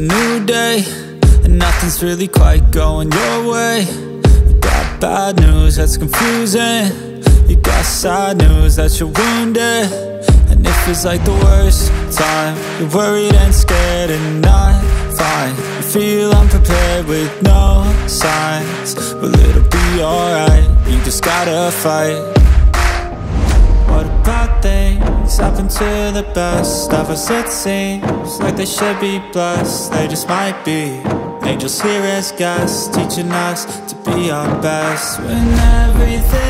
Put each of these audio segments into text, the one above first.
new day And nothing's really quite going your way. You got bad news that's confusing. You got sad news that you're wounded. And it feels like the worst time. You're worried and scared and not fine. You feel unprepared with no signs. Well it'll be alright. You just gotta fight. What about things happen to the best of us? It seems like they should be blessed. They just might be angels here as guests, teaching us to be our best. When everything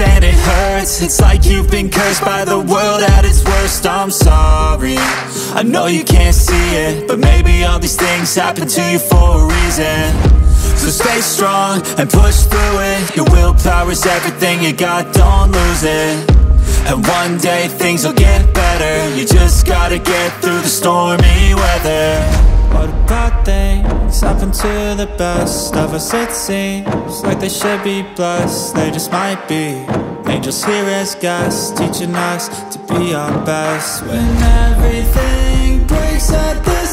and it hurts. It's like you've been cursed by the world at its worst. I'm sorry. I know you can't see it But maybe all these things happen to you for a reason. So stay strong and push through it. Your willpower is everything you got, don't lose it. And one day things will get better. You just gotta get through the stormy weather things happen to the best of us it seems Like they should be blessed, they just might be Angels here as guests, teaching us to be our best. When everything breaks at the